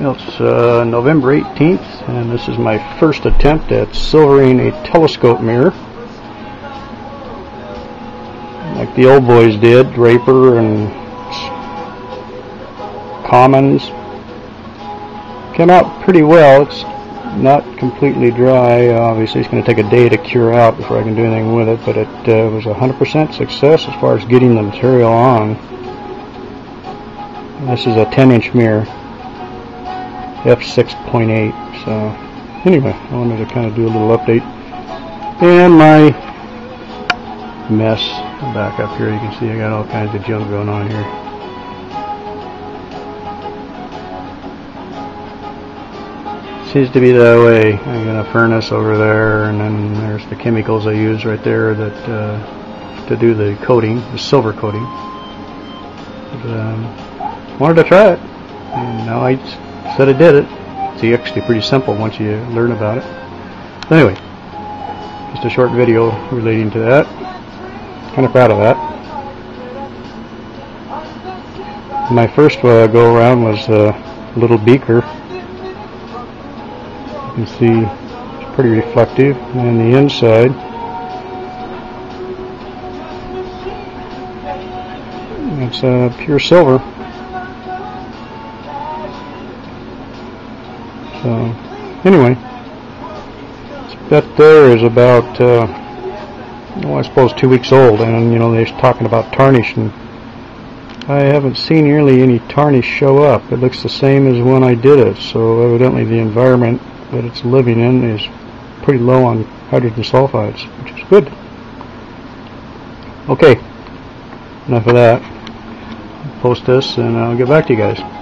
It's uh, November 18th, and this is my first attempt at silvering a telescope mirror. Like the old boys did, Draper and Commons. Came out pretty well. It's not completely dry. Obviously, it's going to take a day to cure out before I can do anything with it, but it uh, was a 100% success as far as getting the material on. This is a 10 inch mirror f6.8 so anyway I wanted to kind of do a little update. And my mess back up here you can see I got all kinds of junk going on here. Seems to be that way. I got a furnace over there and then there's the chemicals I use right there that uh, to do the coating the silver coating. But, um, wanted to try it. And now I said I did it. It's actually pretty simple once you learn about it. Anyway, just a short video relating to that. Kind of proud of that. My first uh, go around was a little beaker. You can see it's pretty reflective and the inside it's uh, pure silver So, anyway, that there is about, uh, oh, I suppose two weeks old, and you know they're talking about tarnish, and I haven't seen nearly any tarnish show up. It looks the same as when I did it, so evidently the environment that it's living in is pretty low on hydrogen sulfides, which is good. Okay, enough of that. Post this, and I'll get back to you guys.